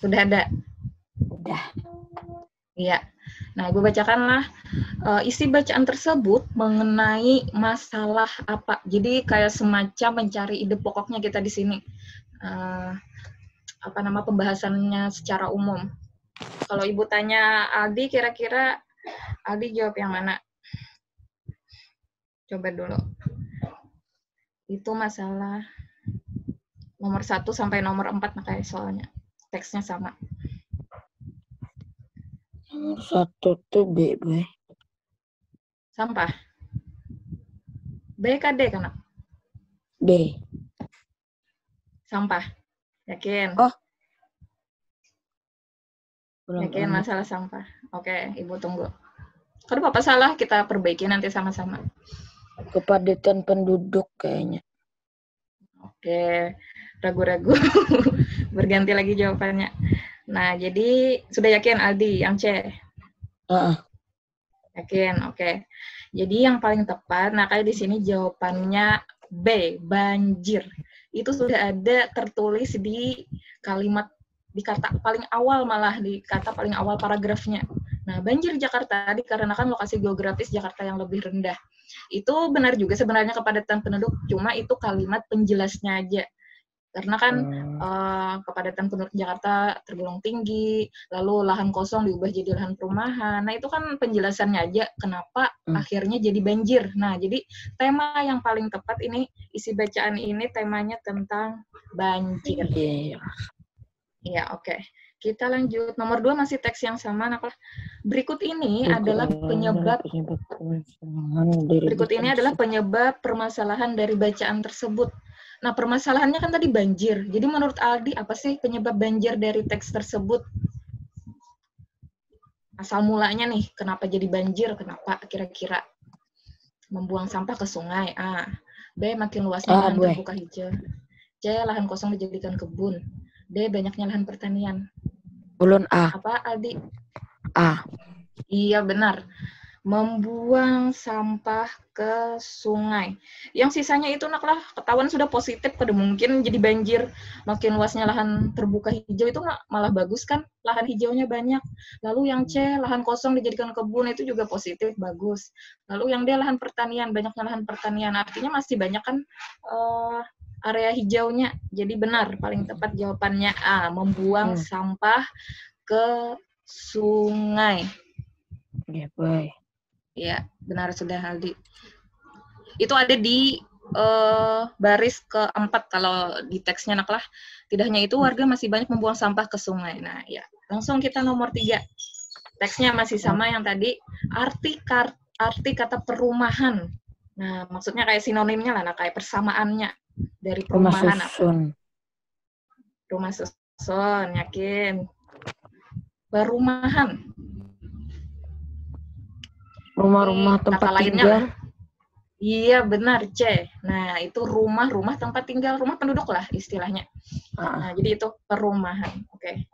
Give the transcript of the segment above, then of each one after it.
Sudah ada? Udah. Iya. Nah, Ibu bacakanlah uh, isi bacaan tersebut mengenai masalah apa. Jadi kayak semacam mencari ide pokoknya kita di sini. Uh, apa nama pembahasannya secara umum. Kalau Ibu tanya Aldi, kira-kira Aldi jawab yang mana? Coba dulu. Itu masalah nomor satu sampai nomor empat makanya soalnya. Teksnya sama. Nomor satu tuh B, B. Sampah. B kan D kan? B. Sampah. Yakin? Oh. Belum Yakin amat. masalah sampah. Oke, Ibu tunggu. Kalau Bapak salah, kita perbaiki nanti sama-sama. Kepadatan penduduk kayaknya. Oke, ragu-ragu. Berganti lagi jawabannya. Nah, jadi sudah yakin Aldi yang C? Ah, Yakin, oke. Jadi yang paling tepat, nah kayak di sini jawabannya B, banjir. Itu sudah ada tertulis di kalimat di kata paling awal malah di kata paling awal paragrafnya. Nah, banjir Jakarta dikarenakan lokasi geografis Jakarta yang lebih rendah. Itu benar juga sebenarnya kepadatan penduduk, cuma itu kalimat penjelasnya aja. Karena kan Hmm. eh, kepadatan penduduk Jakarta tergolong tinggi, lalu lahan kosong diubah jadi lahan perumahan. Nah, itu kan penjelasannya aja kenapa Hmm. akhirnya jadi banjir. Nah, jadi tema yang paling tepat ini isi bacaan ini temanya tentang banjir. Iya. Iya, oke. Kita lanjut. Nomor dua masih teks yang sama. Nah, berikut ini adalah penyebab penyebab permasalahan dari berikut ini adalah penyebab permasalahan dari bacaan tersebut. Nah, permasalahannya kan tadi banjir. Jadi menurut Aldi, apa sih penyebab banjir dari teks tersebut? Asal mulanya nih, kenapa jadi banjir? Kenapa kira-kira membuang sampah ke sungai? A. B. Makin luasnya Ah, lahan terbuka hijau. C. Lahan kosong dijadikan kebun. D. Banyaknya lahan pertanian. Ulun A. Apa, Aldi? A. Iya benar. Membuang sampah ke sungai. Yang sisanya itu naklah ketahuan sudah positif pada mungkin jadi banjir. Makin luasnya lahan terbuka hijau itu ma- malah bagus kan? Lahan hijaunya banyak. Lalu yang C, lahan kosong dijadikan kebun itu juga positif, bagus. Lalu yang D, lahan pertanian, banyaknya lahan pertanian. Artinya masih banyak kan eh, area hijaunya. Jadi benar, paling tepat jawabannya A, membuang Hmm. sampah ke sungai. Ya, boy. Ya, benar sudah Aldi. Itu ada di eh, baris keempat kalau di teksnya naklah. Tidak hanya itu, warga masih banyak membuang sampah ke sungai. Nah, ya. Langsung kita nomor tiga. Teksnya masih sama yang tadi. Arti kar- arti kata perumahan. Nah, maksudnya kayak sinonimnya lah, nah, kayak persamaannya dari Rumah perumahan apa? susun. Rumah susun, yakin. Perumahan. Rumah-rumah tempat kata lainnya tinggal. Iya benar C. Nah itu rumah-rumah tempat tinggal rumah penduduk lah istilahnya. Ah, Nah jadi itu perumahan. Oke.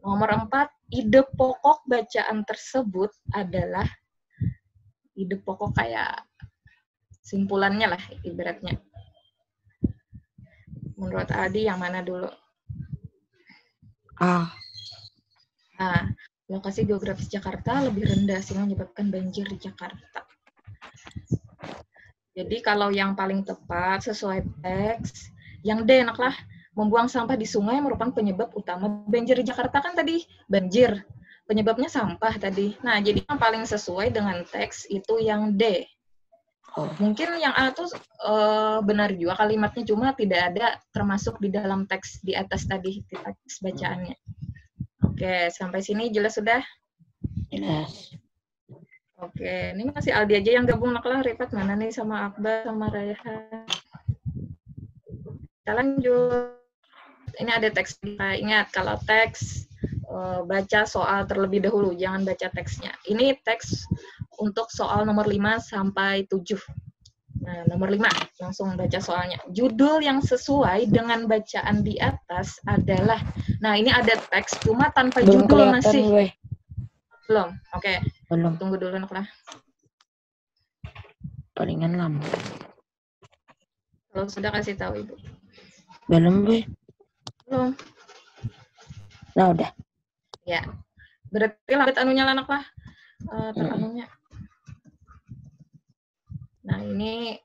Nomor empat ide pokok bacaan tersebut adalah ide pokok kayak simpulannya lah ibaratnya. Menurut Adi yang mana dulu? A. Nah, lokasi geografis Jakarta lebih rendah sehingga menyebabkan banjir di Jakarta. Jadi kalau yang paling tepat sesuai teks, yang D enaklah membuang sampah di sungai merupakan penyebab utama banjir di Jakarta kan tadi banjir. Penyebabnya sampah tadi. Nah, jadi yang paling sesuai dengan teks itu yang D. Oh. Mungkin yang A itu eh, benar juga kalimatnya cuma tidak ada termasuk di dalam teks di atas tadi di teks bacaannya. Oke, sampai sini jelas sudah? Jelas. Oke, ini masih Aldi aja yang gabung naklah Rifat mana nih sama Akbar sama Raihan. Kita lanjut. Ini ada teks. Nah, ingat kalau teks eh, baca soal terlebih dahulu, jangan baca teksnya. Ini teks untuk soal nomor 5 sampai 7. Nah, nomor 5, langsung baca soalnya. Judul yang sesuai dengan bacaan di atas adalah Nah, ini ada teks cuma tanpa Belum judul masih. weh. Belum. Oke, Belum. tunggu dulu naklah. Palingan lama. Kalau sudah kasih tahu Ibu. Belum, weh. Belum. Nah, udah. Ya. Berarti lambat anunya lah anak lah. Eh, Mm. anunya. Nah, ini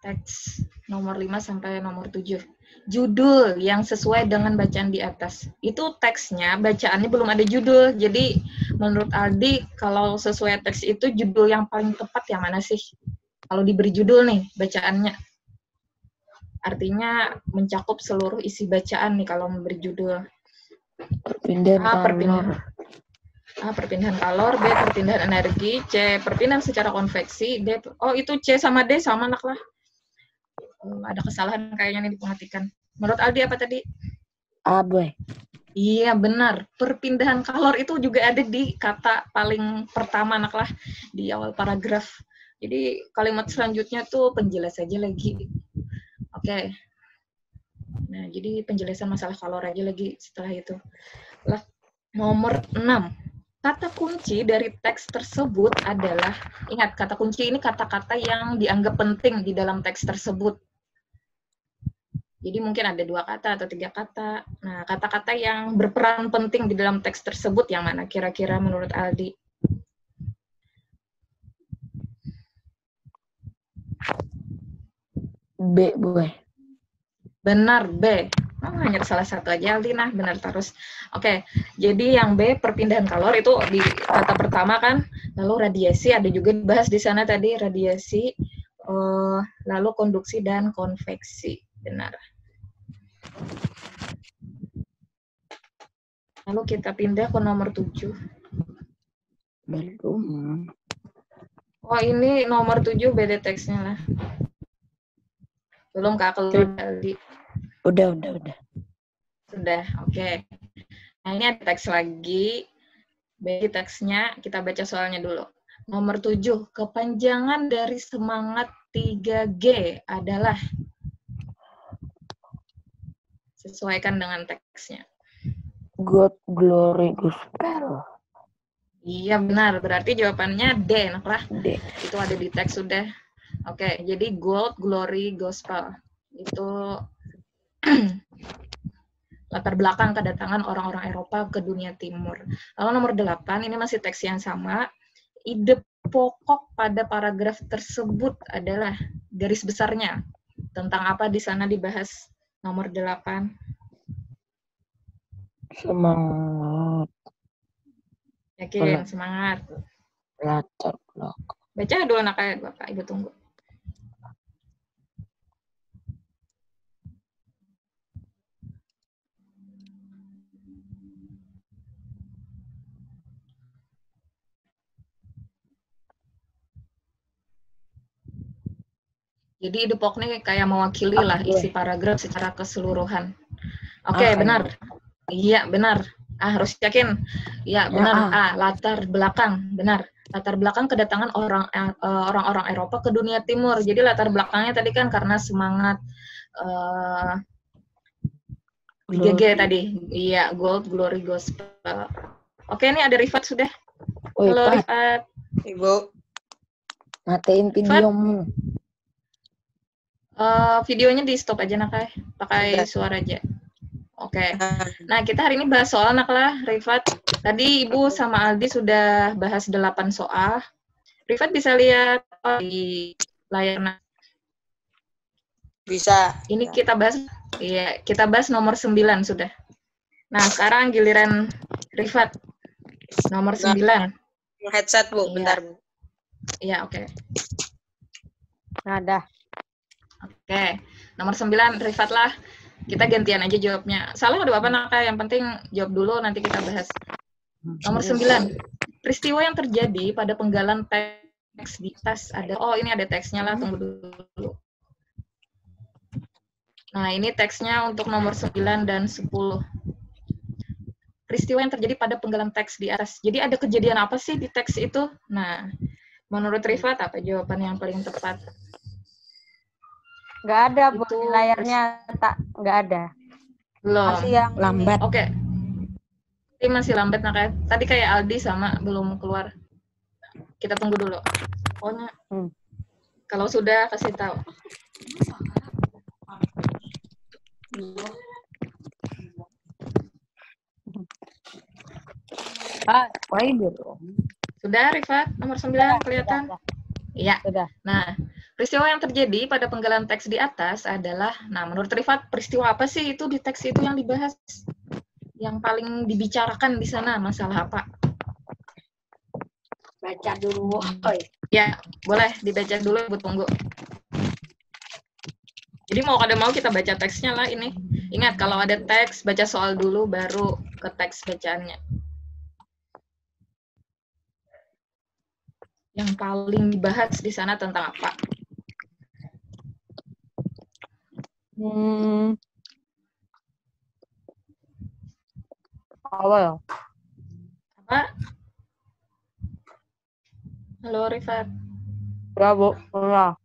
teks nomor 5 sampai nomor 7. Judul yang sesuai dengan bacaan di atas. Itu teksnya, bacaannya belum ada judul. Jadi, menurut Aldi, kalau sesuai teks itu judul yang paling tepat yang mana sih? Kalau diberi judul nih, bacaannya. Artinya mencakup seluruh isi bacaan nih kalau memberi judul. Perpindahan Ah, perpindahan. A. Perpindahan kalor. B. Perpindahan energi. C. Perpindahan secara konveksi. D. Oh, itu C sama D sama anak lah. Hmm, ada kesalahan kayaknya nih diperhatikan. Menurut Aldi apa tadi? A, boy. Iya, benar. Perpindahan kalor itu juga ada di kata paling pertama anak lah. Di awal paragraf. Jadi kalimat selanjutnya tuh penjelas aja lagi. Oke. Nah, jadi penjelasan masalah kalor aja lagi setelah itu. Lah, nomor 6. Kata kunci dari teks tersebut adalah, ingat kata kunci ini kata-kata yang dianggap penting di dalam teks tersebut. Jadi mungkin ada dua kata atau tiga kata. Nah, kata-kata yang berperan penting di dalam teks tersebut yang mana kira-kira menurut Aldi? B, boy. Benar, B. Oh, hanya salah satu aja, Aldi. Nah, benar terus. Oke, jadi yang B, perpindahan kalor itu di kata pertama kan. Lalu radiasi, ada juga dibahas di sana tadi, radiasi. eh, lalu konduksi dan konveksi. Benar. Lalu kita pindah ke nomor 7. Belum. Oh, ini nomor 7 beda teksnya lah. Belum Kak, Aldi. Udah, udah, udah. Sudah, oke. Nah, ini ada teks lagi. Bagi teksnya, kita baca soalnya dulu. Nomor 7, kepanjangan dari semangat 3G adalah sesuaikan dengan teksnya. God, glory, gospel. Iya benar, berarti jawabannya D, enak lah. D. Itu ada di teks sudah. Oke, jadi gold, glory, gospel. Itu latar belakang kedatangan orang-orang Eropa ke dunia timur. Lalu nomor 8, ini masih teks yang sama. Ide pokok pada paragraf tersebut adalah garis besarnya. Tentang apa di sana dibahas nomor 8. Semangat. Yakin, semangat. Latar belakang. Baca dulu anak ayat Bapak, Ibu tunggu. Jadi ini kayak mewakili lah Oke. isi paragraf secara keseluruhan. Oke, Ah, benar. Iya, benar. Ah, harus yakin. Iya, Ya, benar. ah. Ah, latar belakang, benar. Latar belakang kedatangan orang eh, orang-orang Eropa ke dunia timur. Jadi latar belakangnya tadi kan karena semangat eh 3G tadi. Iya, gold, glory, gospel. Oke, ini ada Rifat sudah. Halo Rifat. Ibu, matiin videomu. Eh, videonya di stop aja nak, Kay. pakai suara aja. Oke. Nah, kita hari ini bahas soal anak lah, Rifat. Tadi Ibu sama Aldi sudah bahas 8 soal. Rifat bisa lihat oh, di layar. Nah, bisa. ini kita bahas iya, kita bahas nomor 9 sudah. Nah, sekarang giliran Rifat. Nomor 9. Headset, Bu. Iya. Bentar, Bu. Iya, oke. Ada. Oke. Nomor 9 Rifat lah. Kita gantian aja jawabnya. Salah ada apa nak? Yang penting jawab dulu nanti kita bahas. Nomor 9. Peristiwa yang terjadi pada penggalan teks di tas ada. Oh, ini ada teksnya lah, tunggu dulu. Nah, ini teksnya untuk nomor 9 dan 10. Peristiwa yang terjadi pada penggalan teks di atas. Jadi ada kejadian apa sih di teks itu? Nah, menurut Rifat apa jawaban yang paling tepat? Nggak ada, Bu. Itu Di layarnya tak nggak ada. Belum. Masih yang. Lambat. Oke. Ini masih lambat nah kayak tadi kayak Aldi sama belum keluar. Kita tunggu dulu. Pokoknya Hmm. kalau sudah kasih tahu. Ah? Sudah, Rifat? Nomor 9 kelihatan? Iya. Sudah. Nah, peristiwa yang terjadi pada penggalan teks di atas adalah, nah menurut Rifat, peristiwa apa sih itu di teks itu yang dibahas? Yang paling dibicarakan di sana, masalah apa? Baca dulu. Oi. Ya, boleh dibaca dulu, Ibu tunggu. Jadi mau kada mau kita baca teksnya lah ini. Ingat, kalau ada teks, baca soal dulu, baru ke teks bacaannya. Yang paling dibahas di sana tentang apa? Hmm. Apa ya? Apa? Halo, Rifat. Bravo. Pernah.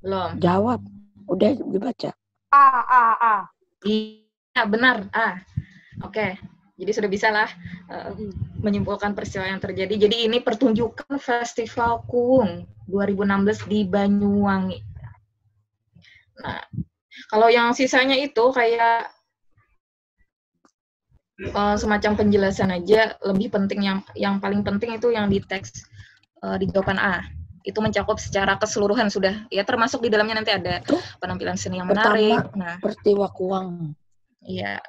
Belum. Jawab. Udah dibaca. Ah, ah, ah. Iya, benar. Ah, oke. Jadi sudah bisa lah eh, menyimpulkan peristiwa yang terjadi. Jadi ini pertunjukan Festival Kuung 2016 di Banyuwangi. Nah, kalau yang sisanya itu kayak eh, semacam penjelasan aja, lebih penting yang yang paling penting itu yang di teks eh, di jawaban A. Itu mencakup secara keseluruhan sudah. Ya termasuk di dalamnya nanti ada Tuh. penampilan seni yang Pertama. menarik. Nah, Peristiwa kuang. Iya.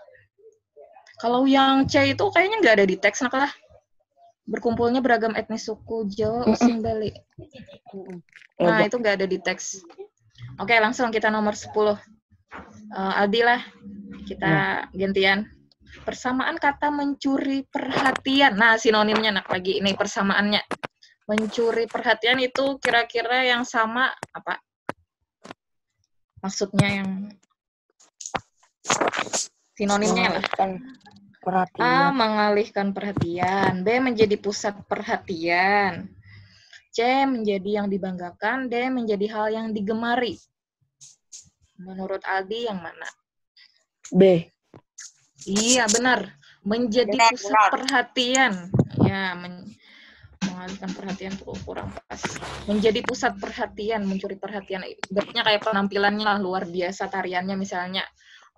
Kalau yang C itu kayaknya nggak ada di teks, nak lah. Berkumpulnya beragam etnis suku Jawa. Osing, Bali. Nah, itu nggak ada di teks. Oke, langsung kita nomor 10. Eh, Aldi lah, kita gantian. Persamaan kata mencuri perhatian. Nah, sinonimnya nak lagi ini persamaannya. Mencuri perhatian itu kira-kira yang sama apa? Maksudnya yang sinonimnya lah. Mengalihkan A. perhatian. Mengalihkan perhatian. B. Menjadi pusat perhatian. C. Menjadi yang dibanggakan. D. Menjadi hal yang digemari. Menurut Aldi yang mana? B. Iya, benar. Menjadi Benar, pusat benar. perhatian. Ya, men- mengalihkan perhatian tuh kurang pas. Menjadi pusat perhatian, mencuri perhatian. Ibaratnya kayak penampilannya lah, luar biasa tariannya misalnya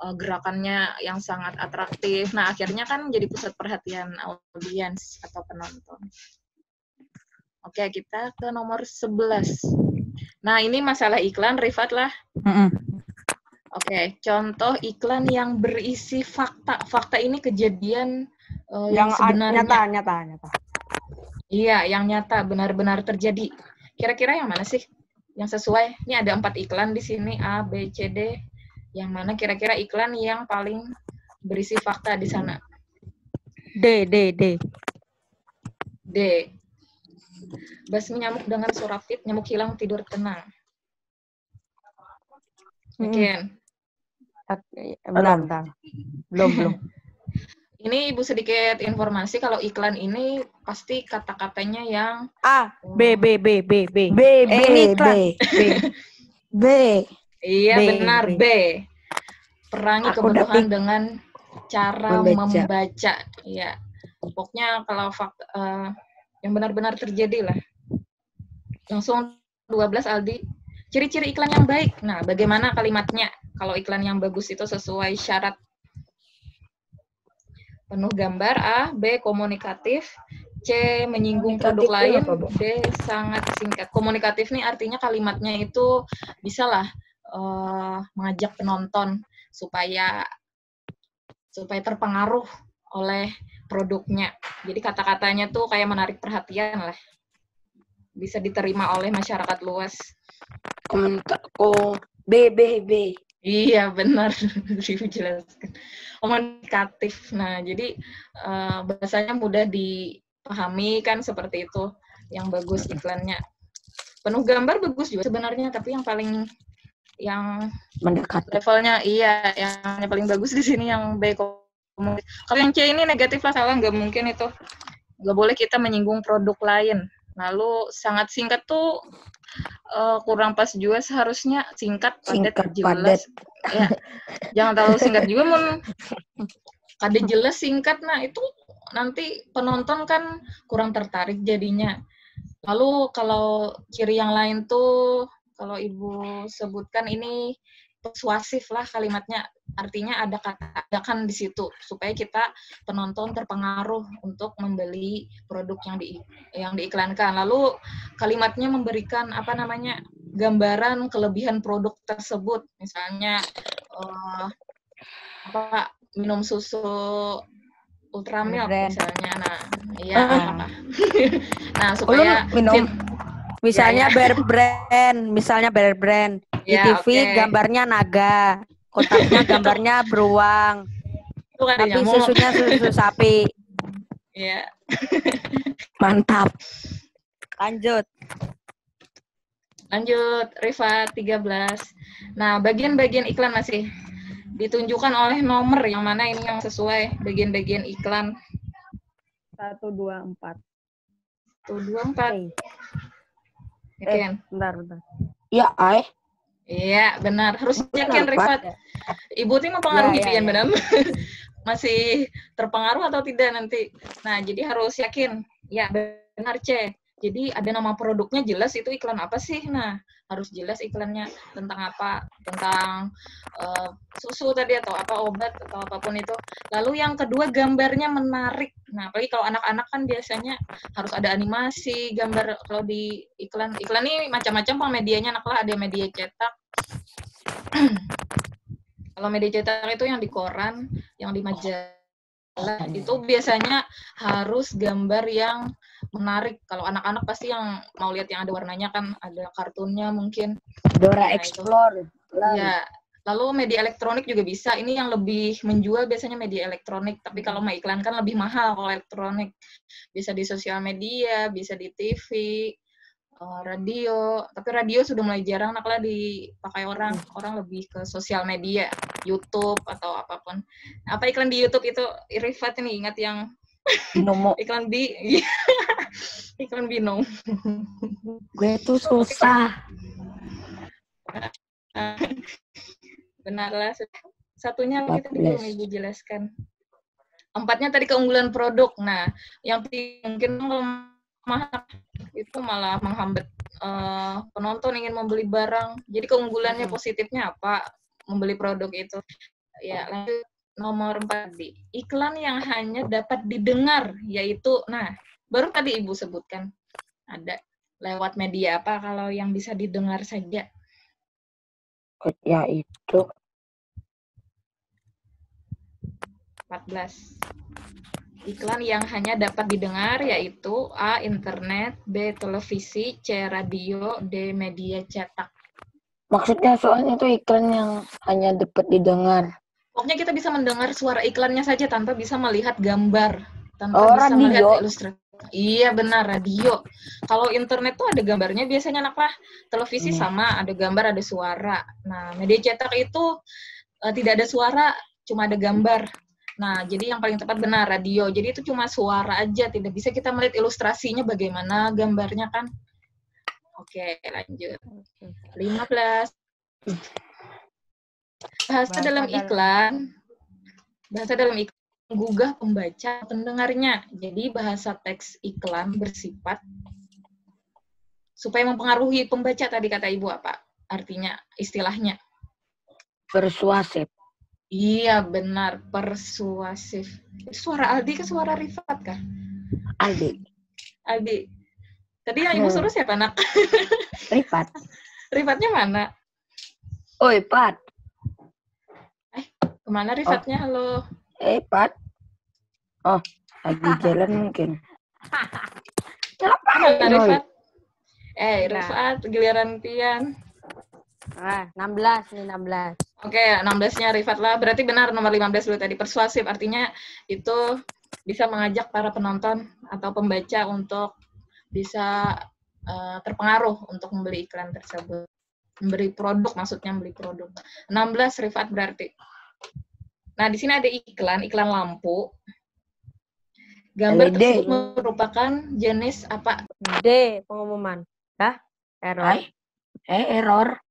eh, gerakannya yang sangat atraktif. Nah, akhirnya kan menjadi pusat perhatian audiens atau penonton. Oke, kita ke nomor 11. Nah, ini masalah iklan, Rifat lah. Oke, contoh iklan yang berisi fakta. Fakta ini kejadian eh, yang, Yang sebenarnya. nyata, nyata, nyata. Iya, yang nyata benar-benar terjadi. Kira-kira yang mana sih yang sesuai? Ini ada empat iklan di sini A, B, C, D. Yang mana kira-kira iklan yang paling berisi fakta di sana? D, D, D. D. Basmi nyamuk dengan surafit, nyamuk hilang tidur tenang. Mm-mm. Yakin? Bentar, bentar. Belum, belum. Ini Ibu sedikit informasi kalau iklan ini pasti kata-katanya yang A, B, B, B, B, B. B. B. Eh, ini B. iklan. B. B. Iya B, benar B. B. Perangi Aku pik- dengan cara Membaca. membaca. Iya. Pokoknya kalau fakta eh, yang benar-benar terjadi lah. Langsung 12 Aldi. Ciri-ciri iklan yang baik. Nah, bagaimana kalimatnya? Kalau iklan yang bagus itu sesuai syarat penuh gambar A, B komunikatif, C menyinggung produk lain, apa? D sangat singkat. Komunikatif nih artinya kalimatnya itu bisa lah eh, mengajak penonton supaya supaya terpengaruh oleh produknya. Jadi kata-katanya tuh kayak menarik perhatian lah. Bisa diterima oleh masyarakat luas. Komentar. Oh. B. B. B. Iya benar, dijelaskan. Komunikatif. Nah jadi eh, bahasanya mudah dipahami kan seperti itu. Yang bagus iklannya. Penuh gambar bagus juga sebenarnya, tapi yang paling yang Mendekati. levelnya iya yang paling bagus di sini yang B. Kalau yang C ini negatif lah salah nggak mungkin itu. Nggak boleh kita menyinggung produk lain. Lalu sangat singkat tuh eh, kurang pas juga seharusnya singkat, padat, Singkat, jelas. Ya, jangan terlalu singkat juga mun ada jelas singkat. Nah itu nanti penonton kan kurang tertarik jadinya. Lalu kalau ciri yang lain tuh kalau ibu sebutkan ini persuasif lah kalimatnya. Artinya ada kata ajakan di situ supaya kita penonton terpengaruh untuk membeli produk yang di yang diiklankan. Lalu kalimatnya memberikan apa namanya gambaran kelebihan produk tersebut. Misalnya eh, apa minum susu ultramilk misalnya. Nah, iya. Ah. nah, Lu supaya minum sim- misalnya Bear Brand, misalnya Bear Brand. Di ya, TV oke. gambarnya naga, kotaknya gambarnya beruang, kan tapi nyamuk. susunya susu sapi. Iya. Mantap. Lanjut. Lanjut, Riva 13. Nah, bagian-bagian iklan masih ditunjukkan oleh nomor yang mana ini yang sesuai bagian-bagian iklan. Satu, dua, empat. Tuh, dua, empat. Eh, Yakin? bentar, bentar. Ya, ay. Iya, benar. Harus yakin. Rifat. Ibu tuh mempengaruhi Ya, ya, pian, ya. benar? Masih terpengaruh atau tidak nanti? Nah, jadi harus yakin. Ya, benar, C. Jadi ada nama produknya jelas itu iklan apa sih? Nah, harus jelas iklannya tentang apa? Tentang eh, susu tadi atau apa obat atau apa pun itu. Lalu yang kedua gambarnya menarik. Nah, apalagi kalau anak-anak kan biasanya harus ada animasi, gambar kalau di iklan. Iklan ini macam-macam pang medianya anak lah, ada media cetak. kalau media cetak itu yang di koran, yang di majalah itu biasanya harus gambar yang menarik. Kalau anak-anak pasti yang mau lihat yang ada warnanya kan, ada kartunnya mungkin. Dora Nah, itu. Explore. Ya, lalu media elektronik juga bisa. Ini yang lebih menjual biasanya media elektronik. Tapi kalau mau iklan kan lebih mahal kalau elektronik. Bisa di sosial media, bisa di TV, eh, radio. Tapi radio sudah mulai jarang nak lah dipakai orang. Orang lebih ke sosial media, YouTube atau apa pun. Apa iklan di YouTube itu Rifat ini ingat yang Binomo. iklan bi iklan binom. Gue tuh susah. Benar lah. Satunya lagi tadi 14. belum Ibu jelaskan. Empatnya tadi keunggulan produk. Nah, yang mungkin mahal itu malah menghambat eh, penonton ingin membeli barang. Jadi keunggulannya Hmm. positifnya apa? Membeli produk itu. Ya, lanjut nomor 4 di iklan yang hanya dapat didengar yaitu nah, baru tadi Ibu sebutkan ada lewat media apa kalau yang bisa didengar saja. Ya itu. 14. Iklan yang hanya dapat didengar yaitu A. Internet, B. Televisi, C. Radio, D. Media cetak. Maksudnya soalnya itu iklan yang hanya dapat didengar. Pokoknya kita bisa mendengar suara iklannya saja tanpa bisa melihat gambar. Tanpa Oh, bisa radio. melihat ilustrasi. Iya benar, radio. Kalau internet tuh ada gambarnya biasanya anak lah. Televisi Hmm. sama, ada gambar, ada suara. Nah, media cetak itu eh, tidak ada suara, cuma ada gambar. Nah, jadi yang paling tepat benar radio. Jadi itu cuma suara aja, tidak bisa kita melihat ilustrasinya bagaimana gambarnya kan. Oke, lanjut. 15. Bahasa, dalam- iklan. Bahasa dalam iklan menggugah pembaca pendengarnya. Jadi bahasa teks iklan bersifat supaya mempengaruhi pembaca tadi kata Ibu apa? Artinya istilahnya. Persuasif. Iya, benar, persuasif. Suara Aldi ke suara Rifat kah? Aldi. Aldi. Tadi yang Ibu suruh siapa, Nak? Ripat. Rifatnya mana? Oi, Pat. Ke mana Rifatnya? Halo. Eh, Pat. Oh, lagi jalan mungkin. Oi. Rifat? Eh, Nah. Rifat, giliran Pian. Ah, 16 nih 16. Oke, 16-nya Rifat lah. Berarti benar nomor 15 dulu tadi. Persuasif artinya itu bisa mengajak para penonton atau pembaca untuk bisa eh, terpengaruh untuk membeli iklan tersebut. Memberi produk, maksudnya membeli produk. 16 Rifat berarti. Nah, di sini ada iklan, iklan lampu. Gambar LED. tersebut merupakan jenis apa? D pengumuman. Dah? Error. Hai. Eh, error.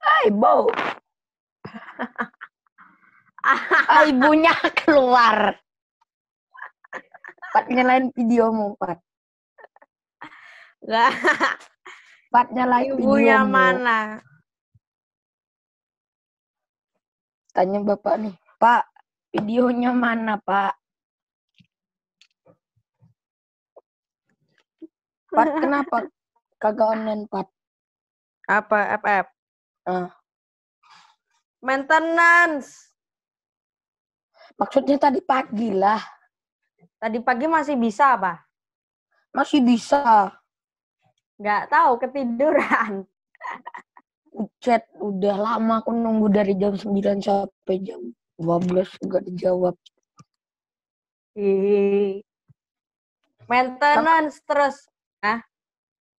Hai, Bo. Ibunya keluar. Pat nyalain videomu, Pat. Lah, Pat nyalain ibunya videomu. mana? tanya bapak nih, Pak, videonya mana Pak? Pat, kenapa kagak online Pat? Apa FF? Ah. Maintenance. Maksudnya tadi pagi lah, Tadi pagi masih bisa apa? masih bisa. Nggak tahu ketiduran. Chat udah lama aku nunggu dari jam 9 sampai jam 12 enggak dijawab. Ih. Maintenance terus.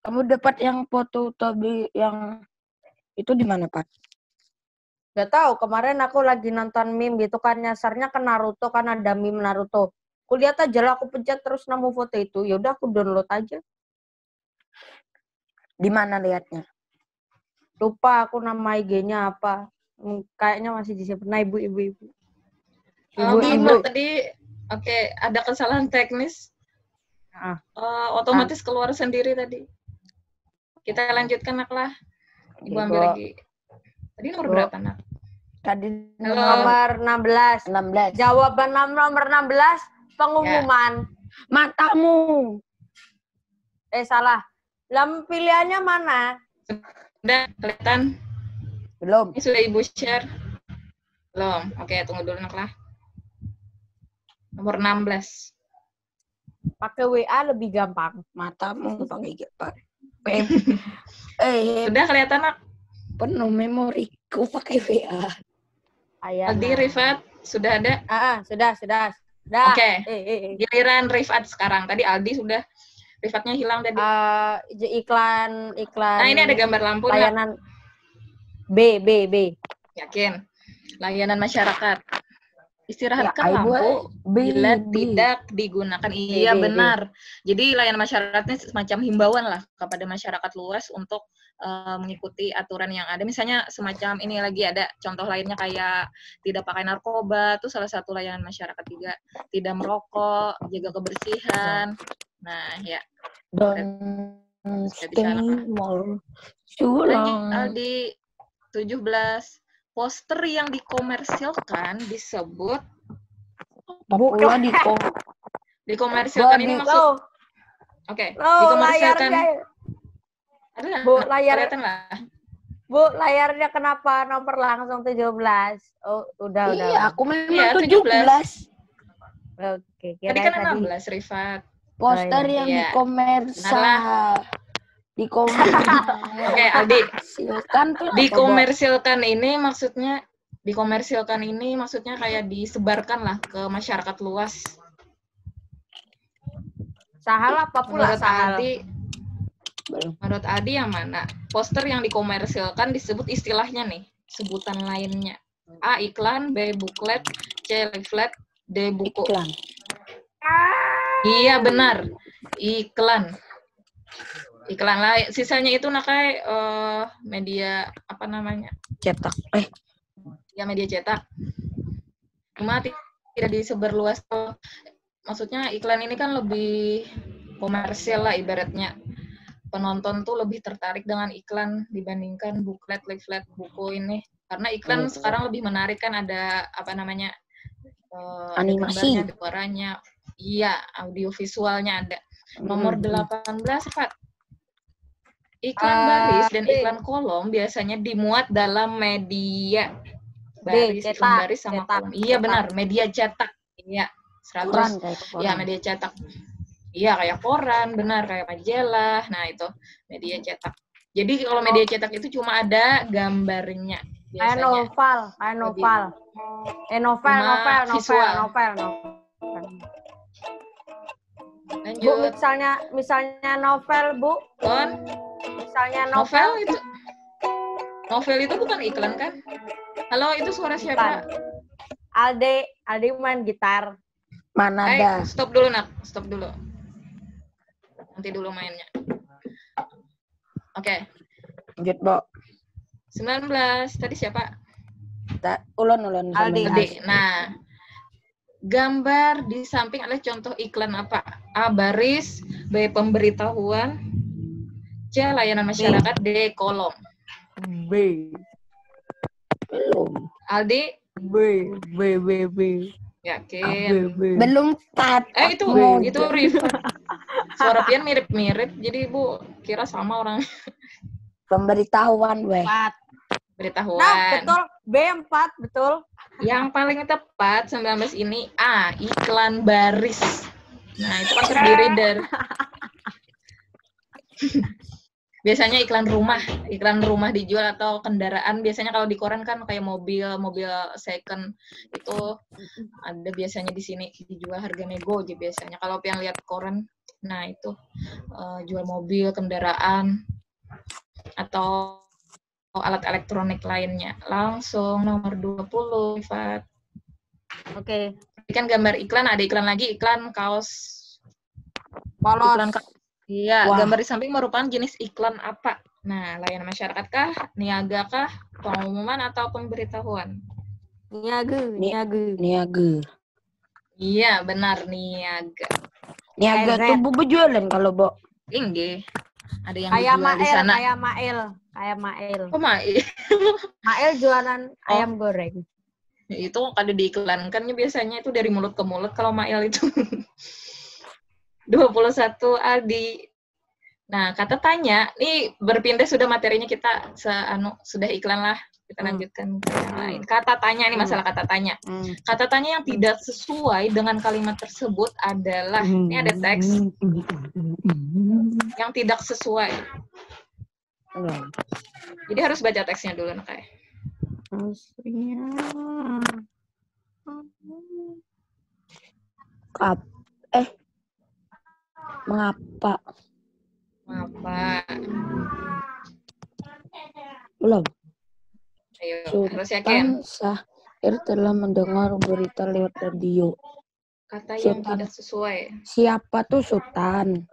Kamu dapat yang foto tadi yang itu di mana, Pak? Gak tahu kemarin aku lagi nonton meme gitu kan nyasarnya ke Naruto kan ada meme Naruto. Aku lihat aja lah aku pencet terus nemu foto itu. Ya udah aku download aja. Di mana lihatnya? Lupa aku nama IG-nya apa. Hmm, Kayaknya masih disimpan. Nah, ibu ibu ibu. Oh, Ibu, Bimo, ibu. tadi oke ada kesalahan teknis. Eh, otomatis keluar sendiri tadi. Kita lanjutkan nak lah. Ibu ambil Ibu. lagi. Tadi nomor Bu. berapa nak? Tadi Halo. Nomor 16. 16. Jawaban nom- nomor 16 pengumuman. Matamu. Eh salah. Lam pilihannya mana? Udah kelihatan? Belum. Ini sudah ibu share? Belum. Oke, tunggu dulu nak lah. Nomor 16. Pakai WA lebih gampang. Matamu pakai Pak. Mem eh, Sudah kelihatan nak? penuh memoriku pakai VA. Ayah. Aldi, Rifat, sudah ada? Ah, ah, sudah, sudah. Sudah. Oke. Eh, eh, eh. Giliran Rifat sekarang. Tadi Aldi sudah. Rifatnya hilang tadi. Eh, iklan iklan Nah, ini ada gambar lampu. Nak. layanan B B B. Yakin. Layanan masyarakat. Istirahatkan Ya, Ibu, lampu bila tidak digunakan. Iya benar. Jadi layanan masyarakatnya semacam himbauan lah kepada masyarakat luas untuk eh, mengikuti aturan yang ada. Misalnya semacam ini lagi ada contoh lainnya kayak tidak pakai narkoba, itu salah satu layanan masyarakat juga. Tidak merokok, jaga kebersihan. Nah, ya. Don't Bisa stay more too Lanjut long. Aldi 17 poster yang dikomersilkan disebut Pula di kom dikomersilkan ini maksud Loh, oke loh dikomersilkan layarnya. ada? Bu, layar- kelihatan lah Bu, layarnya kenapa nomor langsung 17? Oh, udah, udah. Iya, udah. aku memang Iya, 17. Oke, tadi kira kan tadi. 16 Rifat Poster Oh, iya. yang Iya. dikomersial. Dikomersialkan oke Aldi tuh dikomersilkan ini maksudnya dikomersilkan ini maksudnya kayak disebarkan lah ke masyarakat luas Sahal apa pula menurut sahal? Belum. menurut Aldi yang mana poster yang dikomersilkan disebut istilahnya nih sebutan lainnya A iklan B buklet C leaflet D buku Iklan. Iya benar, iklan. Iklan lah. Sisanya itu nakai eh, media apa namanya? Cetak. Eh, Ya media cetak. Cuma ti- tidak disebar luas. Maksudnya iklan ini kan lebih komersial lah ibaratnya. Penonton tuh lebih tertarik dengan iklan dibandingkan buklet, leaflet, buku ini. Karena iklan Iya. sekarang lebih menarik kan ada apa namanya? eh, ada Animasi. gambarnya, suaranya. Iya, audio visualnya ada. Nomor mm, 18, Pak. Iklan Ah, baris dan B. iklan kolom biasanya dimuat dalam media baris, cetak, iklan baris sama cetak, kolom. Iya cetak. benar, media cetak. Iya, 100. koran kayak koran. Iya, media cetak. Iya, kayak koran, benar, kayak majalah. Nah, itu media cetak. Jadi kalau media cetak itu cuma ada gambarnya biasanya. novel, kayak novel. Eh novel, novel, novel, novel, novel. Bu, Lanjut. misalnya misalnya novel, Bu. Kon, Misalnya novel novel. itu novel itu bukan iklan kan? Halo, itu suara siapa? Alde, Alde main gitar. Mana Eh, ada? stop dulu nak, stop dulu. Nanti dulu mainnya. Oke, Lanjut, Bo. 19. Tadi siapa? Ta- Ulun, ulun. sama Aldi. Gede. Nah, gambar di samping adalah contoh iklan apa? A. Baris, B. Pemberitahuan, C. Layanan masyarakat, D. Kolom. B. Belum. Aldi, B, B, B, B. Yakin. B, B. Belum pat. Eh itu Mau itu. Rifat. Suara Pian mirip-mirip, jadi Ibu kira sama orang Pemberitahuan, weh. Empat. beritahuan. Nah, betul. B empat, betul. Yang paling tepat 19 ini A, iklan baris. Nah, itu kan terdiri dari Biasanya iklan rumah, iklan rumah dijual atau kendaraan. Biasanya kalau di koran kan kayak mobil, mobil second itu ada biasanya di sini dijual harga nego aja biasanya. Kalau yang lihat koran, nah itu eh, jual mobil, kendaraan atau alat elektronik lainnya. Langsung nomor 20, Rifat. Oke. Ini kan gambar iklan, ada iklan lagi, iklan kaos. Polos. Iklan ka- Iya, Wah. gambar di samping merupakan jenis iklan apa? Nah, layanan masyarakat kah, niaga kah, pengumuman atau pemberitahuan? Niaga, Ni- niaga. Niaga. Iya, benar niaga. Niaga tuh bu jualan kalau, Bo. Tinggi. Ada yang Kayak dijual di Mael, sana. kayak Mael, kayak Mael. Oh, Mai. Mael jualan Oh. ayam goreng. itu kada diiklankannya biasanya itu dari mulut ke mulut kalau Mael itu. 21 Aldi. Nah, kata tanya, nih berpindah sudah materinya kita se anu sudah iklan lah. Kita Hmm. lanjutkan ke yang lain. Kata tanya nih masalah kata tanya. Hmm. Kata tanya yang tidak sesuai dengan kalimat tersebut adalah ini ada teks yang tidak sesuai. Jadi harus baca teksnya dulu nak. Kap. Eh. Mengapa? Apa? Belum. Ayo. Sultan Sahir telah mendengar berita lewat radio. Kata yang Sultan. tidak sesuai. Siapa tuh Sultan?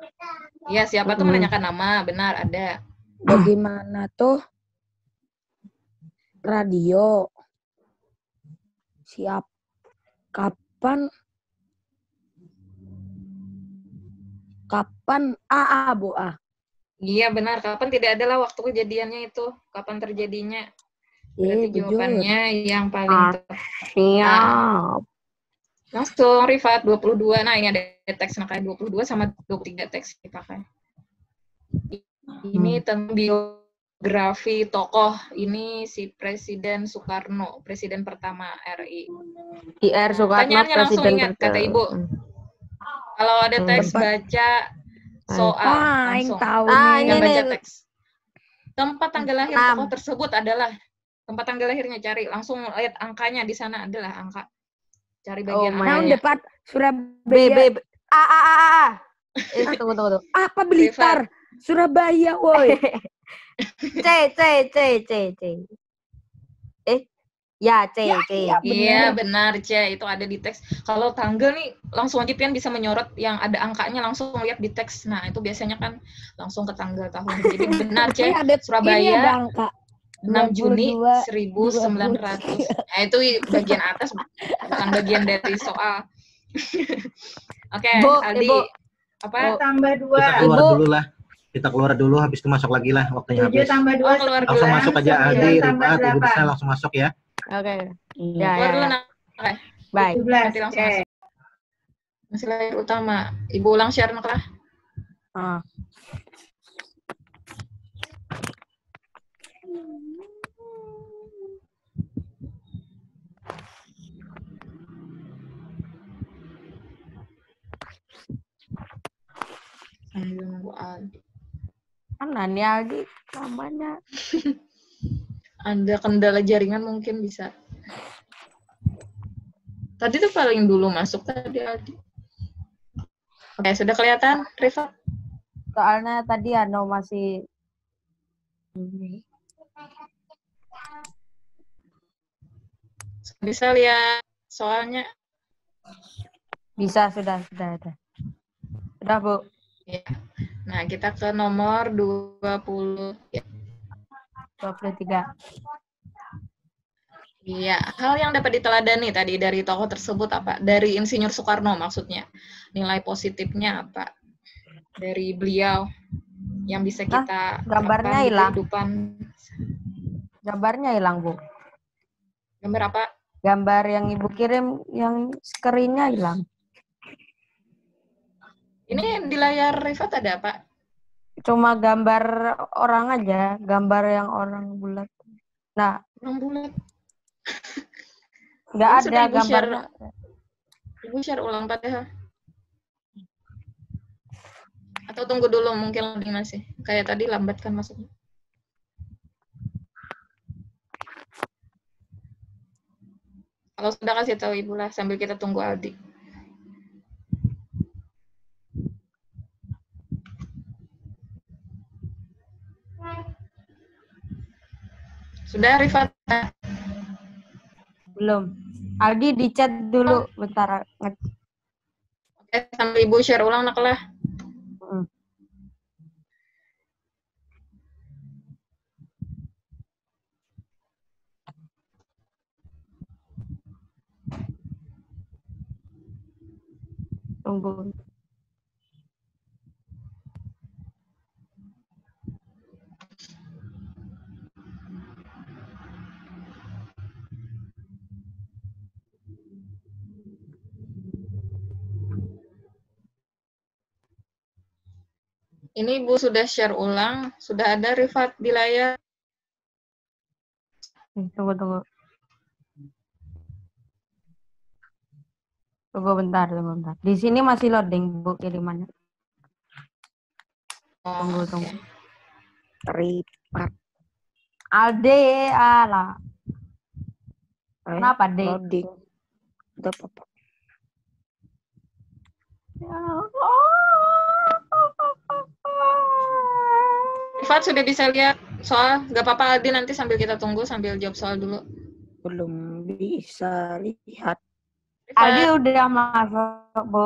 Iya, siapa tuh Mm-mm. menanyakan nama? Benar, ada. Bagaimana tuh radio? Siap. Kapan? Kapan? Ah, ah, Bu, ah. Iya, benar. Kapan tidak adalah waktu kejadiannya itu? Kapan terjadinya? Berarti Eh, jawabannya yang paling Ah. Siap. Langsung, Rifat, 22. Nah, ini ada teks kayak 22 sama 23 teks dipakai. Ini tentang biografi tokoh. Ini si Presiden Soekarno, Presiden pertama RI. IR Soekarno Pertanyaannya langsung Presiden ingat, kata. Ibu. Kalau ada Hmm, teks tempat. baca soal, Ah, langsung. tahu Ah, nih. ini baca teks. Tempat tanggal lahir tokoh tersebut adalah tempat tanggal lahirnya cari langsung lihat angkanya di sana adalah angka. Cari bagian Oh my Nah, angkanya. depan Surabaya. B, A, A, A, A. Eh, tunggu, tunggu, tunggu. Apa Blitar? Surabaya, woi. C, C, C, C, C. Eh, ya, C, Ya, C. iya. Iya benar C itu ada di teks. Kalau tanggal nih langsung aja Pian bisa menyorot yang ada angkanya langsung lihat di teks. Nah itu biasanya kan langsung ke tanggal tahun. Jadi benar C ada Surabaya. Ini ada angka. 6 Juni 22. 1900. Nah itu bagian atas bukan bagian dari soal. Oke Bu, Aldi Ibu. apa? Bu. tambah dua. Kita keluar Ibu. dulu lah. Kita keluar dulu, habis itu masuk lagi lah waktunya habis. tambah dua. Oh keluar. Langsung masuk aja Aldi, Rifat, Ibu bisa langsung masuk ya. Oke. Iya. Ya, ya, ya. nak. Baik. Nanti langsung. Masih lahir utama. Ibu ulang share nak lah. Ah. Nunggu Aldi. Mana nih Aldi namanya? Ada kendala jaringan mungkin bisa. Tadi tuh paling dulu masuk tadi Aldi. Oke, sudah kelihatan, Riva? Soalnya tadi Ano masih Bisa lihat soalnya. bisa sudah sudah ada. Sudah Bu. Ya. Nah, kita ke nomor 20. Ya. 23. Iya, hal yang dapat diteladani tadi dari tokoh tersebut apa? Dari Insinyur Soekarno maksudnya. Nilai positifnya apa? Dari beliau yang bisa Hah? kita Gambarnya terapkan di hilang. kehidupan. Gambarnya hilang Bu. Gambar apa? Gambar yang ibu kirim yang screennya hilang. Ini di layar Rifat ada apa? Cuma gambar orang aja, gambar yang orang bulat. Nah, Orang bulat. nggak Ini ada Ibu share. gambarnya. Ibu share ulang Fatihah. Atau tunggu dulu mungkin lagi masih. Kayak tadi lambat kan masuknya. Kalau sudah kasih tahu Ibu lah sambil kita tunggu Aldi. Sudah Rifat? Belum. Aldi di chat dulu bentar. Nge- Oke, sambil Ibu share ulang nak lah. Mm. Tunggu. Ini Ibu sudah share ulang, sudah ada Rifat di layar. Nih, Tunggu, tunggu. Tunggu bentar, tunggu bentar. Di sini masih loading bu kirimannya. Tunggu, Oh, tunggu. Ripat. Alde, ala. Eh, Kenapa, De? Loading. Udah apa Ya Rifat sudah bisa lihat soal, gak apa-apa Aldi nanti sambil kita tunggu sambil jawab soal dulu. Belum bisa lihat. Aldi udah masuk, Bu.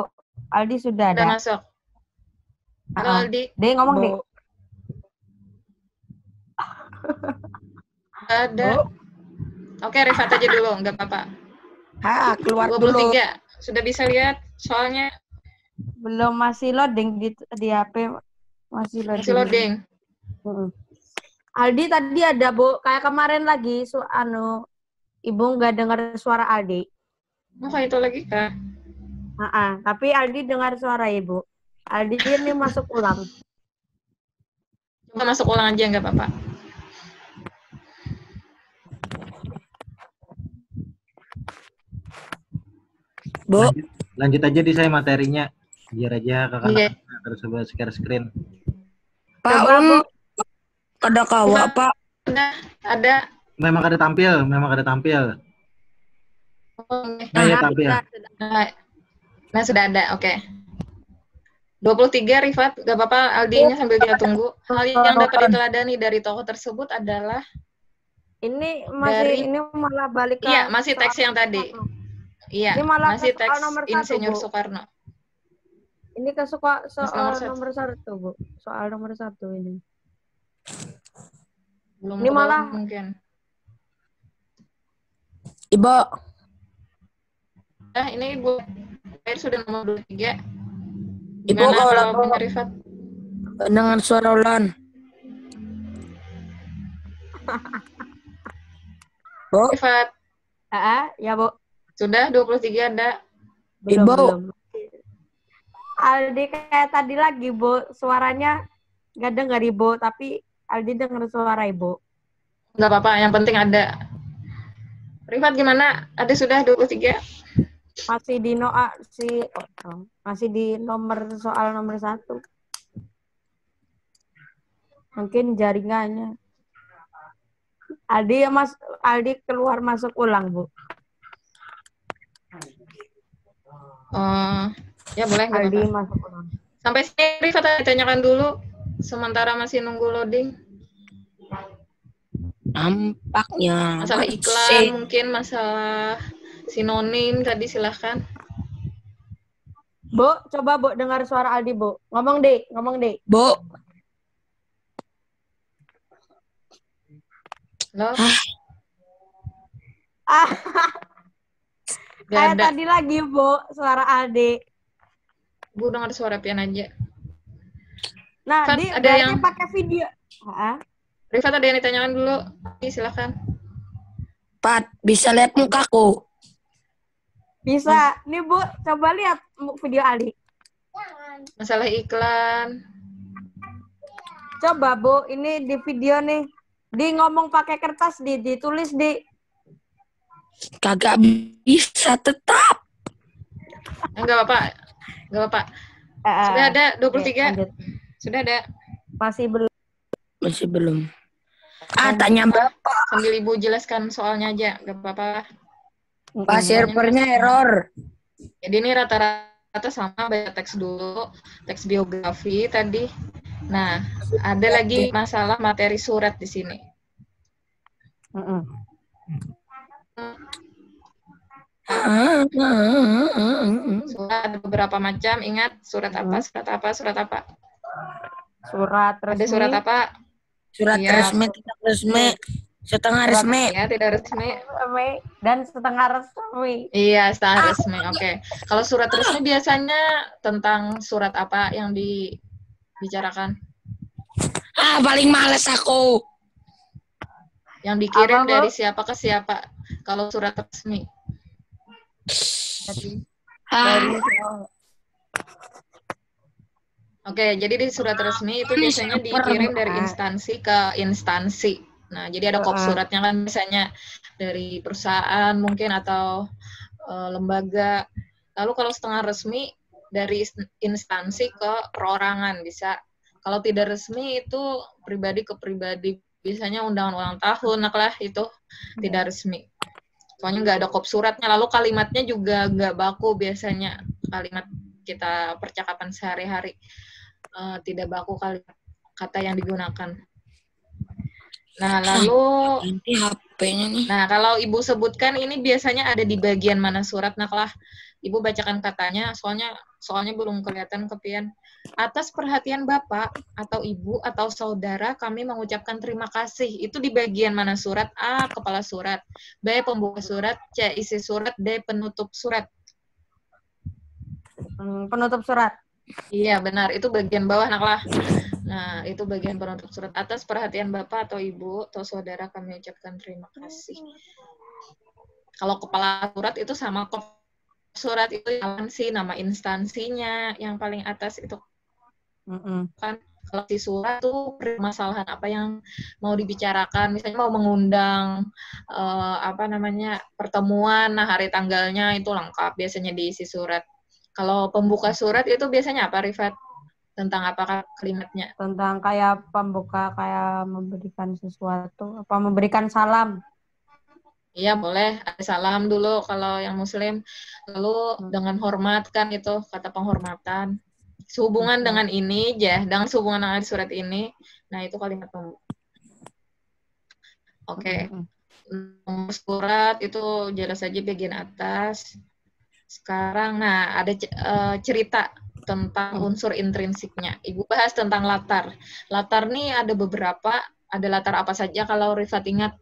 Aldi sudah udah ada. masuk. Halo Ah. Aldi, De ngomong, De. Bo, Nggak ada. Oke, Rifat aja dulu, nggak apa-apa. ha, keluar dulu. 23, sudah bisa lihat soalnya Belum masih loading di, di HP. Masih loading. masih loading. Aldi tadi ada, Bu. Kayak kemarin lagi, su anu, Ibu nggak dengar suara Aldi. Kayak itu lagi kah? Ah, tapi Aldi dengar suara Ibu. Aldi ini masuk ulang. Coba masuk ulang aja, nggak apa-apa. Bo, Lanjut, lanjut aja di saya materinya. Biar aja kakak Iya. terus share screen. Pak Om, Bu. Ada kawa, Pak. Ada, ada. Memang ada tampil, memang ada tampil. Oh. Nah, ya tampil. Nah, nah, sudah ada, oke. 23 Rifat, gak apa-apa Aldi-nya sambil kita tunggu. Hal yang dapat diteladani dari tokoh tersebut adalah Ini masih Dari- ini malah balik ke Iya, masih teks yang tadi. Iya, Ini malah masih teks Insinyur. Soekarno. Ini ke soal nomor satu. nomor satu, Bu. Soal nomor satu ini. Belum Ini malah- mungkin. Ibu, Nah, ini Ibu Air sudah nomor 23. Ibu kalau kalau punya Rifat? dengan suara ulan. Bo, Rifat, Ah, ya, Bu. sudah 23 ada. Belum, Ibu. belum. Aldi kayak tadi lagi, Bu. Suaranya nggak dengar Ibu, tapi Aldi dengar suara Ibu. Nggak apa-apa, yang penting ada. Rifat gimana? Ada sudah 23? Masih di noa si oh, masih di nomor soal nomor satu. Mungkin jaringannya. Aldi ya mas Aldi keluar masuk ulang bu. Oh, ya boleh. Aldi apa-apa. masuk ulang. Sampai sini Rifat ditanyakan dulu. Sementara masih nunggu loading. nampaknya Masalah iklan, mungkin masalah sinonim tadi silahkan. Bu, coba bu dengar suara Aldi bu. Ngomong deh, ngomong deh. Bo, Loh, Ah, gak kayak ada. tadi lagi bu suara Aldi. Bu dengar suara pian aja. Nah, Kan di ada yang- pakai video. Ah, Rifat ada yang ditanyakan dulu. Ih, silahkan. Pat, bisa lihat mukaku. Bisa. Nih Bu, coba lihat video Ali. Masalah iklan. Coba Bu, ini di video nih. Di ngomong pakai kertas, di ditulis di. Kagak bisa tetap. Enggak apa-apa. Enggak apa-apa. Eh, Sudah ada oke, 23. lanjut. Sudah ada. Masih belum. Masih belum. Ah, tanya Bapak. Sambil Ibu jelaskan soalnya aja. Enggak apa-apa. Pak servernya error. Jadi ini rata-rata sama baca teks dulu, teks biografi tadi. Nah, ada lagi masalah materi surat di sini. Surat ada beberapa macam. Ingat surat apa? Surat apa? Surat apa? Surat resmi. Ada surat apa? Surat Iya. resmi, tidak resmi, setengah resmi. Ya, tidak resmi. resmi dan setengah resmi. Iya, setengah resmi. Oke. Kalau surat resmi biasanya tentang surat apa yang dibicarakan? Ah, paling males aku. Yang dikirim Apa, dari siapa ke siapa? Kalau surat resmi. Jadi, Ah, dari Oke, jadi di surat resmi itu biasanya dikirim dari instansi ke instansi. Nah, jadi ada kop suratnya kan biasanya dari perusahaan mungkin atau eh, lembaga. Lalu kalau setengah resmi dari instansi ke perorangan bisa. Kalau tidak resmi itu pribadi ke pribadi. Biasanya undangan ulang tahun, lah itu tidak resmi. Soalnya nggak ada kop suratnya. Lalu kalimatnya juga nggak baku biasanya kalimat kita percakapan sehari-hari eh, tidak baku kalimat kata yang digunakan. Nah, lalu nanti HP-nya nih. Nah, kalau Ibu sebutkan ini biasanya ada di bagian mana surat. Nah, kalau Ibu bacakan katanya, soalnya soalnya belum kelihatan kepian. Atas perhatian Bapak atau Ibu atau saudara, kami mengucapkan terima kasih. Itu di bagian mana surat? A. Kepala surat. B. Pembuka surat. C. Isi surat. D. Penutup surat. mm, penutup surat. Iya, benar. Itu bagian bawah, Naklah. Nah, itu bagian penutup surat. Atas perhatian Bapak atau Ibu atau saudara kami ucapkan terima kasih. Kalau kepala surat itu sama kop surat itu yang sih nama instansinya yang paling atas itu Mm-mm. kan kalau di surat tuh permasalahan apa yang mau dibicarakan misalnya mau mengundang eh, apa namanya pertemuan nah hari tanggalnya itu lengkap biasanya diisi surat kalau pembuka surat itu biasanya apa Rifat? Tentang apa kalimatnya Tentang kayak pembuka kayak memberikan sesuatu, apa memberikan salam. Iya boleh. Ada salam dulu kalau yang muslim. Lalu dengan hormat kan itu kata penghormatan. Sehubungan dengan ini ya dengan sehubungan dengan surat ini nah itu kalimat pembuka. Oke. Mm-mm. nomor surat itu jelas saja bagian atas sekarang nah ada eh, cerita tentang unsur intrinsiknya. Ibu bahas tentang latar. Latar nih ada beberapa ada latar apa saja kalau Rifat ingat?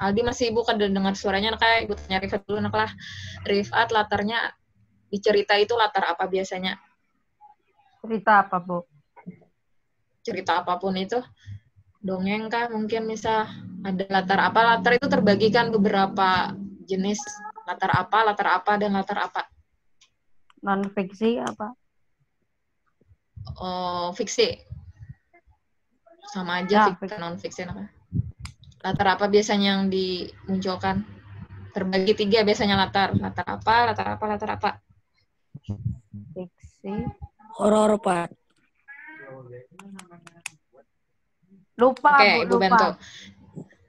Aldi masih ibu kan dengar suaranya nah, kayak ibu tanya Rifat dulu nak lah Rifat latarnya di cerita itu latar apa biasanya? Cerita apa, Bu? cerita apa pun itu. Dongeng kah mungkin misal ada latar apa? Latar itu terbagikan beberapa jenis latar apa latar apa dan latar apa Non fiksi apa? oh, fiksi sama Ya, aja fiksi non fiksi apa latar apa biasanya yang dimunculkan terbagi tiga biasanya latar latar apa latar apa latar apa Fiksi. Horor, Pak. Lupa, Oke, Bu, Ibu lupa. bantu.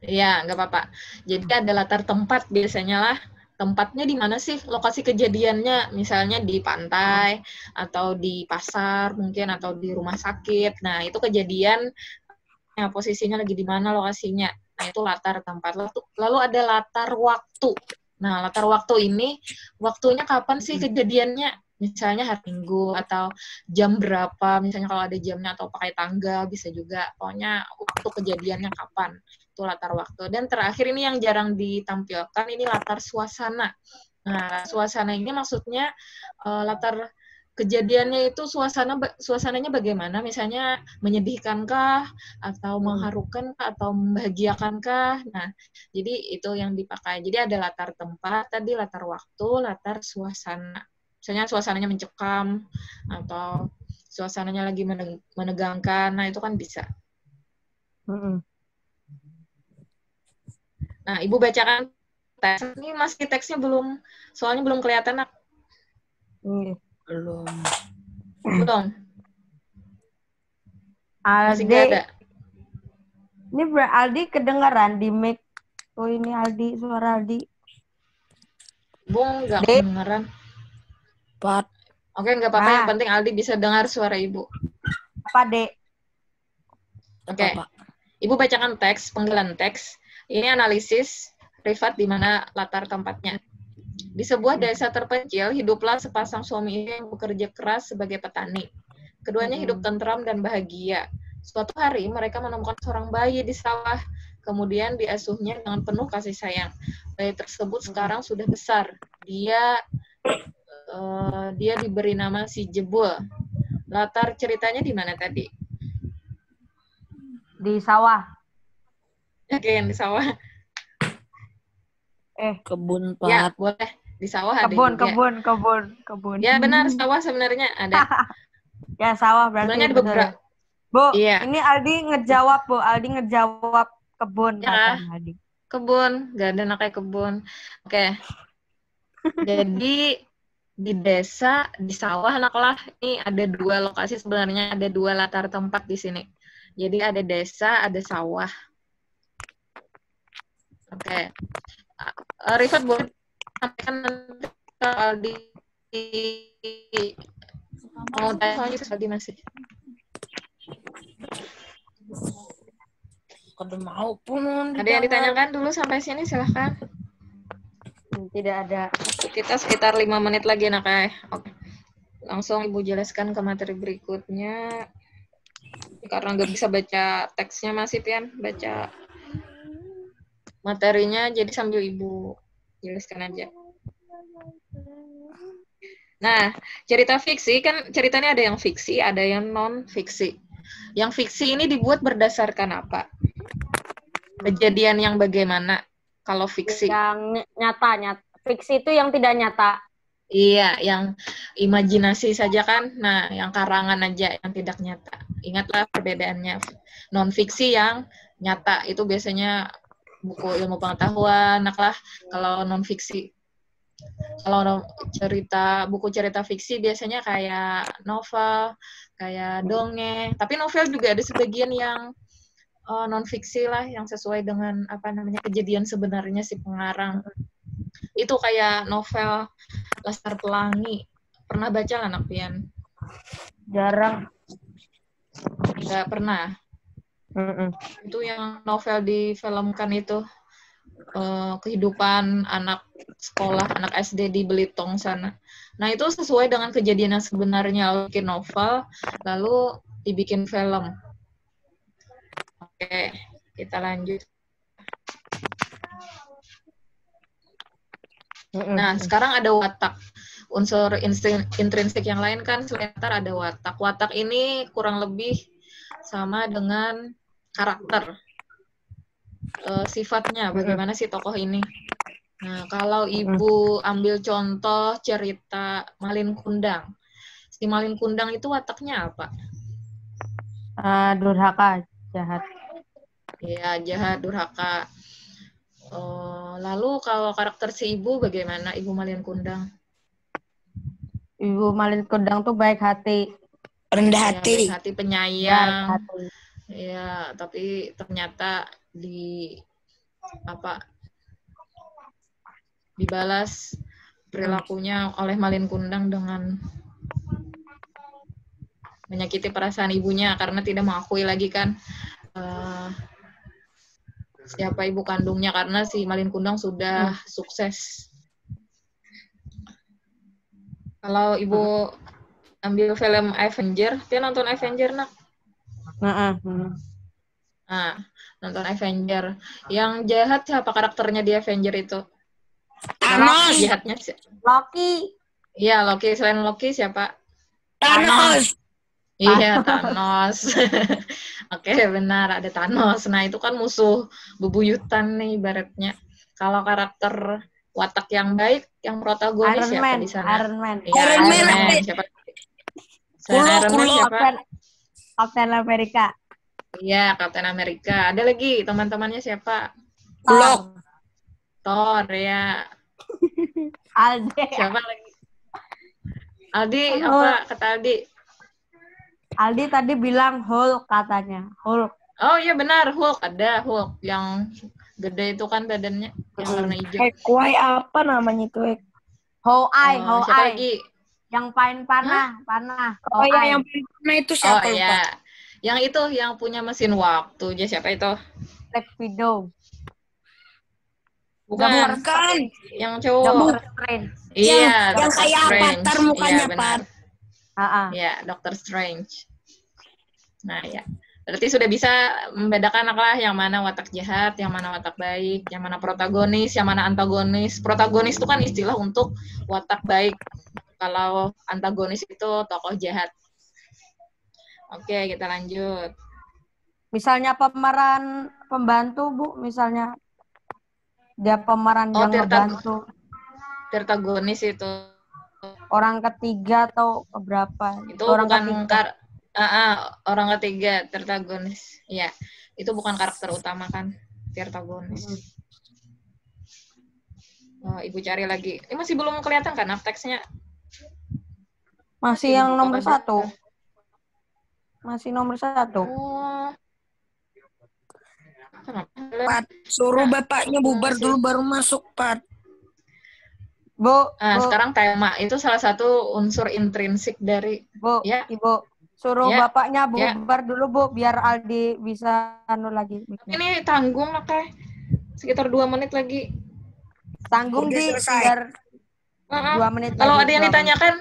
Iya, nggak apa-apa. Jadi ada latar tempat biasanya lah. Tempatnya di mana sih lokasi kejadiannya? Misalnya di pantai, atau di pasar mungkin, atau di rumah sakit. Nah, itu kejadian ya, posisinya lagi di mana lokasinya. Nah, itu latar tempat. Lalu, lalu ada latar waktu. Nah, latar waktu ini, waktunya kapan sih kejadiannya? Misalnya hari Minggu, atau jam berapa, misalnya kalau ada jamnya, atau pakai tanggal, bisa juga. Pokoknya waktu kejadiannya kapan itu latar waktu. Dan terakhir ini yang jarang ditampilkan ini latar suasana. Nah, suasana ini maksudnya eh, latar kejadiannya itu suasana suasananya bagaimana? Misalnya menyedihkankah atau mengharukankah atau membahagiakankah? Nah, jadi itu yang dipakai. Jadi ada latar tempat tadi, latar waktu, latar suasana. Misalnya suasananya mencekam atau suasananya lagi meneg- menegangkan. Nah, itu kan bisa. Mm-mm. Nah, Ibu bacakan teks. Ini masih teksnya belum, soalnya belum kelihatan. Nak. Iya. Belum. Belum. Aldi, ada. ini Bro Aldi kedengaran di mic. Oh ini Aldi, suara Aldi. Bung nggak Dek. Empat. Oke, nggak apa-apa. Yang Ah. penting Aldi bisa dengar suara Ibu. Apa dek? Oke. Apa? Ibu bacakan teks, penggalan teks. Ini analisis privat di mana latar tempatnya. Di sebuah desa terpencil, hiduplah sepasang suami istri yang bekerja keras sebagai petani. Keduanya Hmm. hidup tentram dan bahagia. Suatu hari, mereka menemukan seorang bayi di sawah. Kemudian diasuhnya dengan penuh kasih sayang. Bayi tersebut sekarang sudah besar. Dia eh, dia diberi nama si Jebul. Latar ceritanya di mana tadi? Di sawah. Oke, yang di sawah. Eh, Kebun Ya, Pak. boleh. Di sawah ada kebun, juga. kebun, kebun, kebun. Ya, benar. Sawah sebenarnya ada. Ya sawah berarti. Sebenarnya ada beberapa. Bu, Iya. ini Aldi ngejawab, Bu. Aldi ngejawab kebun Ya. Aldi. Kebun. Gak ada anaknya kebun. Oke. Jadi, di desa, di sawah, anaklah. Ini ada dua lokasi sebenarnya. Ada dua latar tempat di sini. Jadi, ada desa, ada sawah. Oke. Uh, Rifat, boleh sampaikan nanti ke Aldi mau tanya soalnya Aldi masih. Kada mau pun. Ada yang ditanyakan dulu sampai sini silahkan. Hmm, Tidak ada. Kita sekitar lima menit lagi nak eh. Oke. Langsung ibu jelaskan ke materi berikutnya. Karena nggak bisa baca teksnya masih Pian, baca materinya jadi sambil ibu jelaskan aja. Nah, cerita fiksi kan ceritanya ada yang fiksi, ada yang non fiksi. Yang fiksi ini dibuat berdasarkan apa? Kejadian yang bagaimana kalau fiksi? Yang ny- nyata, nyata. Fiksi itu yang tidak nyata. Iya, yang imajinasi saja kan. Nah, yang karangan aja yang tidak nyata. Ingatlah perbedaannya. Non fiksi yang nyata itu biasanya buku ilmu pengetahuan, nah lah kalau non fiksi. Kalau cerita buku cerita fiksi biasanya kayak novel, kayak dongeng. Tapi novel juga ada sebagian yang non fiksi lah yang sesuai dengan apa namanya kejadian sebenarnya si pengarang. Itu kayak novel Laskar Pelangi. Pernah baca nggak, anak Pian? Jarang. Nggak pernah. Mm-mm. Itu yang novel difilmkan itu eh, kehidupan anak sekolah, anak SD di Belitung sana. Nah, itu sesuai dengan kejadian yang sebenarnya bikin novel, lalu dibikin film. Oke, kita lanjut. Nah, sekarang ada watak. Unsur intrinsik yang lain kan selain latar ada watak. Watak ini kurang lebih sama dengan karakter. Eh, sifatnya, bagaimana sih tokoh ini. Nah, kalau ibu ambil contoh cerita Malin Kundang. Si Malin Kundang itu wataknya apa? Ah, durhaka, jahat. Ya, jahat, durhaka. Eh, lalu kalau karakter si ibu bagaimana? Ibu Malin Kundang. Ibu Malin Kundang tuh baik hati. Rendah Ya, hati. baik hati Baik penyayang. hati. Ya, tapi ternyata di apa dibalas perilakunya oleh Malin Kundang dengan menyakiti perasaan ibunya karena tidak mengakui lagi kan eh, siapa ibu kandungnya karena si Malin Kundang sudah sukses. Kalau ibu ambil film Avenger, dia nonton Avenger nak? Heeh, heeh. Nah, nonton Avenger. Yang jahat siapa karakternya di Avenger itu? Thanos. Jahatnya si- Loki. Iya, Loki. Selain Loki siapa? Thanos. Iya, Thanos. Oke, benar ada Thanos. Nah, itu kan musuh bebuyutan nih ibaratnya. Kalau karakter watak yang baik, yang protagonis Iron siapa Man, di sana? Iron Man. Iya, Iron Man. Siapa? Kulo, Iron Man siapa? Kapten Kapten Amerika. Iya, Captain America. Ada lagi teman-temannya siapa? Hulk. Thor ya. Alde. Siapa lagi? Aldi apa kata Aldi? Aldi tadi bilang Hulk katanya. Hulk. Oh iya benar Hulk ada Hulk yang gede itu kan badannya yang warna hijau. Eh, kuai apa namanya itu? Eh? Hawkeye, Oh, Hawkeye. lagi? Yang pain panah, panah. Oh ya, Hawkeye. yang mana itu Oh siapa lupa? iya. Yang itu yang punya mesin waktu aja siapa itu? Black Widow. Bukan Bukan. yang cowok. Iya, yang Doctor kayak Strange. Avatar mukanya, Iya, benar. Ah, ah. Ya, Doctor Strange. Nah, ya. Berarti sudah bisa membedakan lah yang mana watak jahat, yang mana watak baik, yang mana protagonis, yang mana antagonis. Protagonis itu kan istilah untuk watak baik. Kalau antagonis itu tokoh jahat. Oke, kita lanjut. Misalnya pemeran pembantu, Bu, misalnya dia pemeran Oh, yang ngebantu Protagonis itu orang ketiga atau keberapa? itu orang bukan ketiga. kar Ah, ah, orang ketiga protagonis. Iya, itu bukan karakter utama kan, protagonis. Oh, ibu cari lagi. Ini masih belum kelihatan kan teksnya? Masih yang nomor apa satu. Masih nomor satu. Oh. Pat, suruh bapaknya bubar dulu baru masuk, Pat. Bu, Nah, Bu, sekarang tema itu salah satu unsur intrinsik dari Bu, Ya. Ibu. Suruh Ya. bapaknya Ya. bubar dulu, Bu, biar Aldi bisa anu lagi. ini tanggung oke. Sekitar dua menit lagi. Tanggung Udah di selesai. biar dua menit Kalau ada yang ditanyakan,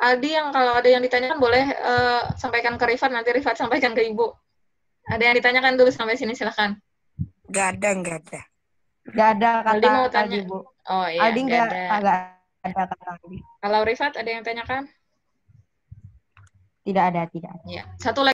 Aldi yang kalau ada yang ditanyakan boleh eh, sampaikan ke Rifat, nanti Rifat sampaikan ke Ibu. Ada yang ditanyakan dulu sampai sini silahkan. Gak ada, gak ada. Gak ada kata Aldi mau Aldi, tanya. Bu. Oh iya, Aldi nggak ada. ada kata Aldi. Kalau Rifat ada yang tanyakan? Tidak ada, tidak ada. Ya. Satu lagi